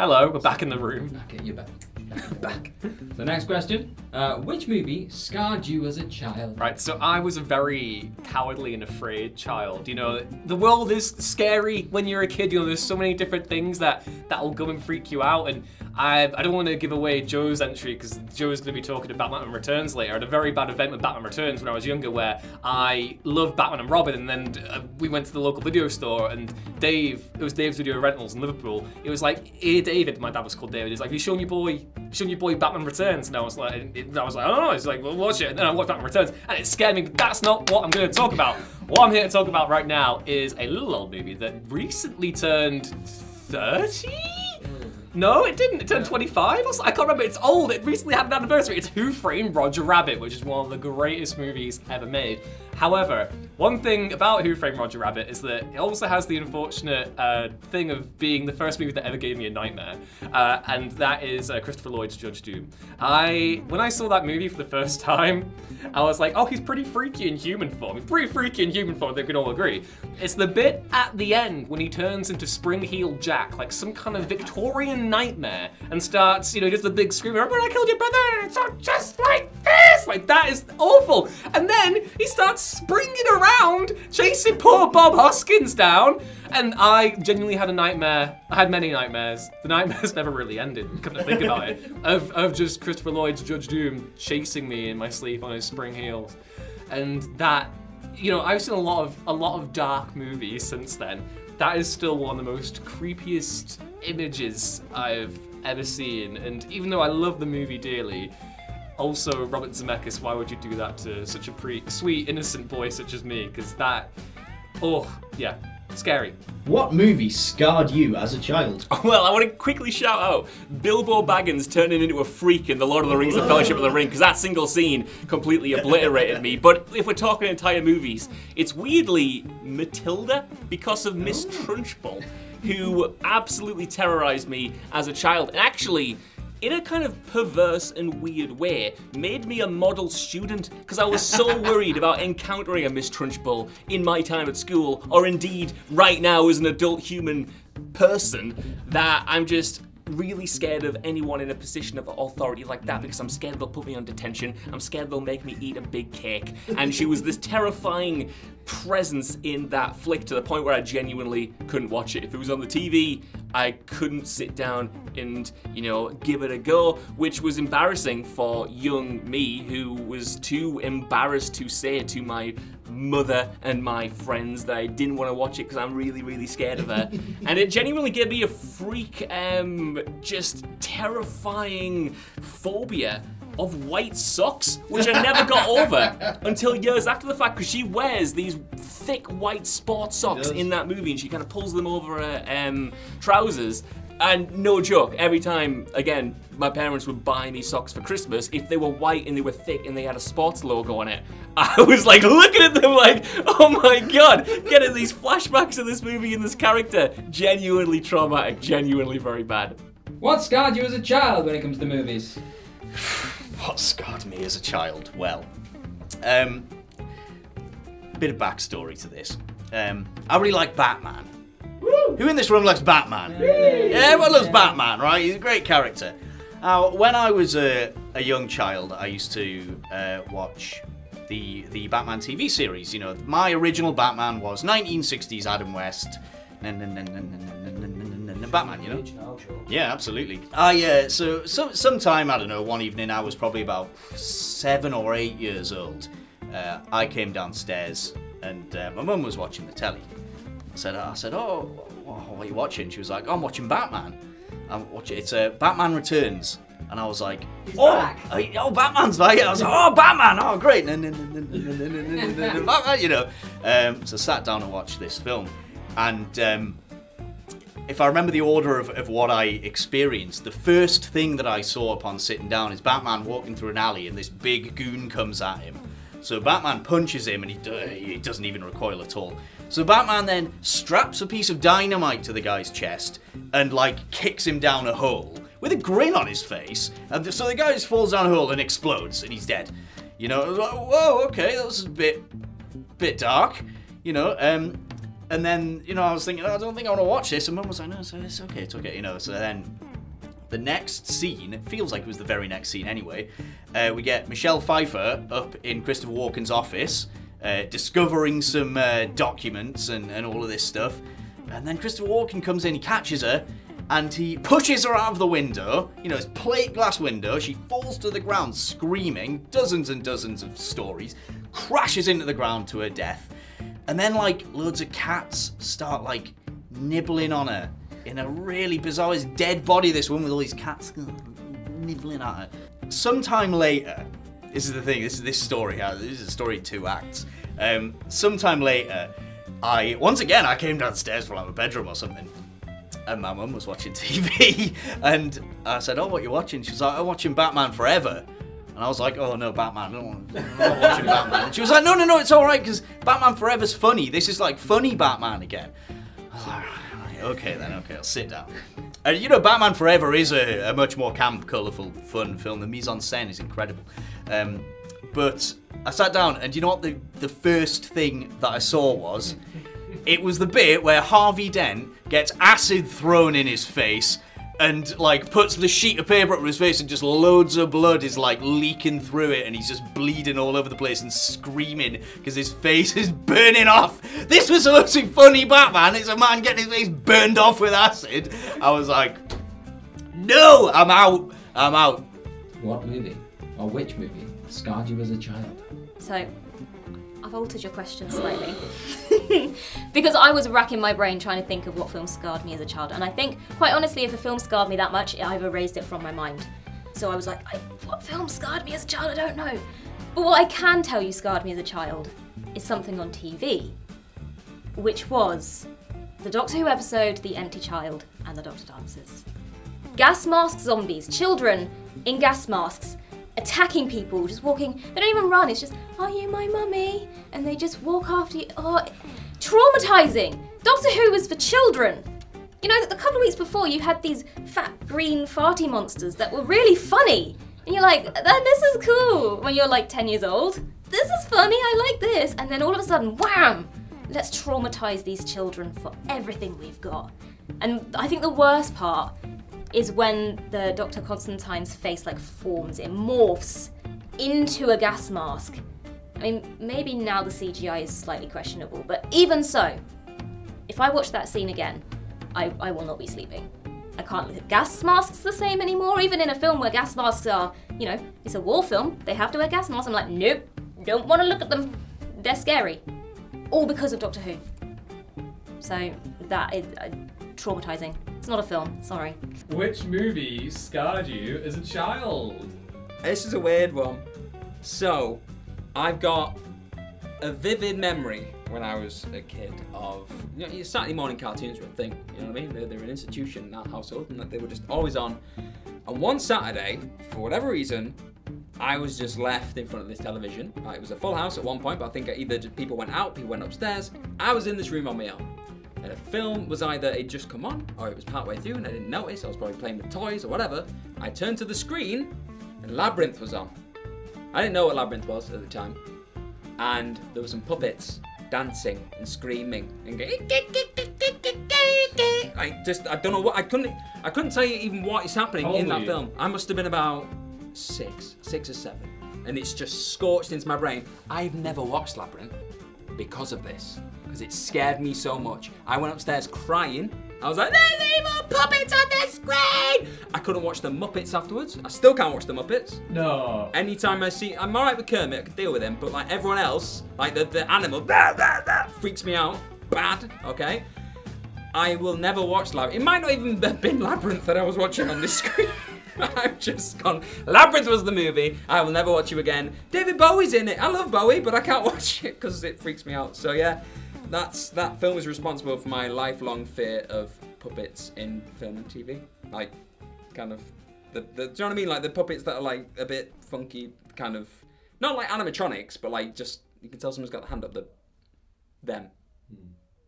Hello, we're back in the room. Okay, you're back. back. The next question: uh, Which movie scarred you as a child? Right, so I was a very cowardly and afraid child. You know, the world is scary when you're a kid. You know, there's so many different things that that'll go and freak you out. And I, I don't want to give away Joe's entry because Joe's going to be talking about Batman Returns later. I had a very bad event with Batman Returns when I was younger, where I loved Batman and Robin, and then uh, we went to the local video store, and Dave, it was Dave's Video Rentals in Liverpool. It was like, "Hey David," my dad was called David. He's like, "You showing your boy, showing your boy Batman Returns?" And I was like, it, I was like, "Oh," he's like, "Well, watch it." And then I watched Batman Returns, and it scared me. That's not what I'm going to talk about. What I'm here to talk about right now is a little old movie that recently turned 30. No, it didn't. It turned 25 or so. I can't remember. It's old. It recently had an anniversary. It's Who Framed Roger Rabbit, which is one of the greatest movies ever made. However, one thing about Who Framed Roger Rabbit is that it also has the unfortunate uh, thing of being the first movie that ever gave me a nightmare, uh, and that is uh, Christopher Lloyd's Judge Doom. I, when I saw that movie for the first time, I was like, oh, he's pretty freaky in human form. He's pretty freaky in human form. They can all agree. It's the bit at the end when he turns into Spring-Heeled Jack, like some kind of Victorian nightmare, and starts, you know, just the big scream, remember I killed your brother? And it's all just like this! Like, that is awful. And then he starts springing around, chasing poor Bob Hoskins down. And I genuinely had a nightmare. I had many nightmares. The nightmares never really ended, come to think about it, of, of just Christopher Lloyd's Judge Doom chasing me in my sleep on his spring heels. And that, you know, I've seen a lot of a lot of dark movies since then. That is still one of the most creepiest images I've ever seen. And even though I love the movie dearly, also, Robert Zemeckis, why would you do that to such a pre- sweet, innocent boy such as me? Because that, oh, yeah, scary. What movie scarred you as a child? Well, I want to quickly shout out Bilbo Baggins turning into a freak in The Lord of the Rings The Fellowship of the Ring, because that single scene completely obliterated me. But if we're talking entire movies, it's weirdly Matilda because of Miss oh. Trunchbull, who absolutely terrorized me as a child. And actually, in a kind of perverse and weird way, made me a model student because I was so worried about encountering a Miss Trunchbull in my time at school, or indeed right now as an adult human person, that I'm just really scared of anyone in a position of authority like that because I'm scared they'll put me on detention. I'm scared they'll make me eat a big cake. And she was this terrifying presence in that flick to the point where I genuinely couldn't watch it. If it was on the TV, I couldn't sit down and, you know, give it a go, which was embarrassing for young me who was too embarrassed to say to my mother and my friends that I didn't want to watch it because I'm really, really scared of her. and it genuinely gave me a freak, um, just terrifying phobia of white socks, which I never got over until years after the fact because she wears these thick white sports socks in that movie and she kind of pulls them over her um, trousers. And no joke, every time, again, my parents would buy me socks for Christmas, if they were white and they were thick and they had a sports logo on it, I was like looking at them like, oh my god, getting these flashbacks of this movie and this character. Genuinely traumatic, genuinely very bad. What scarred you as a child when it comes to movies? What scarred me as a child? Well, um, bit of backstory to this. Um, I really like Batman. Who in this room likes Batman? Yeah, everyone loves Batman, right? He's a great character. Now, when I was a, a young child, I used to uh, watch the the Batman TV series. You know, my original Batman was 1960s Adam West with Batman, you know? Yeah, absolutely. Ah, yeah, so, so sometime, I don't know, one evening I was probably about seven or eight years old. Uh, I came downstairs and uh, my mum was watching the telly. I said, I said, oh, what are you watching? She was like, oh, I'm watching Batman. I'm watching, it's uh, Batman Returns. And I was like, oh, oh, Batman's back. I was like, oh, Batman, oh, great. Batman, you know. Um, so sat down and watched this film. And um, if I remember the order of, of what I experienced, the first thing that I saw upon sitting down is Batman walking through an alley and this big goon comes at him. So Batman punches him and he, he doesn't even recoil at all. So Batman then straps a piece of dynamite to the guy's chest and like kicks him down a hole with a grin on his face. And so the guy just falls down a hole and explodes and he's dead. You know, whoa, okay, that was a bit, bit dark. You know, um, and then, you know, I was thinking, oh, I don't think I want to watch this. And mum was like, no, it's, it's okay, it's okay. You know, so then the next scene, it feels like it was the very next scene anyway, uh, we get Michelle Pfeiffer up in Christopher Walken's office, uh, discovering some uh, documents and, and all of this stuff. And then Christopher Walken comes in, he catches her, and he pushes her out of the window. You know, it's plate glass window. She falls to the ground screaming, dozens and dozens of stories, crashes into the ground to her death. And then, like, loads of cats start, like, nibbling on her in a really bizarre, it's dead body, this one with all these cats nibbling at her. Sometime later, this is the thing, this is this story, uh, this is a story in two acts. Um, sometime later, I, once again, I came downstairs from like my bedroom or something, and my mum was watching TV, and I said, "Oh, what you watching?" She was like, "I'm watching Batman Forever." And I was like, "Oh no, Batman! I'm not watching Batman." And she was like, "No, no, no, it's all right because Batman Forever's funny. This is like funny Batman again." I was like, "Right, okay then, okay, I'll sit down. And you know, Batman Forever is a, a much more camp, colourful, fun film. The mise en scène is incredible. Um, but I sat down, and you know what? The the first thing that I saw was it was the bit where Harvey Dent gets acid thrown in his face and like puts the sheet of paper up his face and just loads of blood is like leaking through it and he's just bleeding all over the place and screaming because his face is burning off. This was supposed to be funny Batman. It's a man getting his face burned off with acid. I was like, no, I'm out. I'm out. What movie or which movie scarred you as a child? So, I've altered your question slightly. because I was racking my brain trying to think of what film scarred me as a child. And I think, quite honestly, if a film scarred me that much, I've erased it from my mind. So I was like, I, what film scarred me as a child? I don't know. But what I can tell you scarred me as a child is something on TV, which was the Doctor Who episode The Empty Child and the Doctor Dances. Gas mask zombies, children in gas masks, attacking people, just walking. They don't even run. It's just, "Are you my mummy?" And they just walk after you. Oh, traumatizing. Doctor Who was for children. You know, that a couple of weeks before, you had these fat green farty monsters that were really funny, and you're like, "This is cool." When you're like 10 years old, this is funny. I like this. And then all of a sudden, wham! Let's traumatize these children for everything we've got. And I think the worst part is when the Dr. Constantine's face like forms, it morphs into a gas mask. I mean, maybe now the CGI is slightly questionable, but even so, if I watch that scene again, I, I will not be sleeping. I can't look at gas masks the same anymore, even in a film where gas masks are, you know, it's a war film, they have to wear gas masks. I'm like, nope, don't want to look at them. They're scary. All because of Doctor Who. So that is uh, traumatizing. It's not a film, sorry. Which movie scarred you as a child? This is a weird one. So, I've got a vivid memory when I was a kid of you know, Saturday morning cartoons were a thing. You know what I mean? They're, they're an institution in our household, and that they were just always on. And one Saturday, for whatever reason, I was just left in front of this television. It was a full house at one point, but I think either people went out, people went upstairs. I was in this room on my own. And a film was either it just come on or it was partway through and I didn't notice. I was probably playing with toys or whatever. I turned to the screen and Labyrinth was on. I didn't know what Labyrinth was at the time. And there were some puppets dancing and screaming and going. I just I don't know what I couldn't I couldn't tell you even what is happening in that you? film. I must have been about six, six or seven, and it's just scorched into my brain. I've never watched Labyrinth because of this, because it scared me so much. I went upstairs crying. I was like, "There's evil puppets on the screen!" I couldn't watch the Muppets afterwards. I still can't watch the Muppets. No. Anytime I see, I'm alright with Kermit, I can deal with him, but like everyone else, like the, the animal, blah, blah, blah, freaks me out. Bad, okay? I will never watch Labyrinth. It might not even have been Labyrinth that I was watching on this screen. I've just gone. Labyrinth was the movie. I will never watch you again. David Bowie's in it. I love Bowie, but I can't watch it because it freaks me out. So yeah, that's that film is responsible for my lifelong fear of puppets in film and TV. Like, kind of, the, the do you know what I mean? Like the puppets that are like a bit funky, kind of, not like animatronics, but like just you can tell someone's got the hand up the them.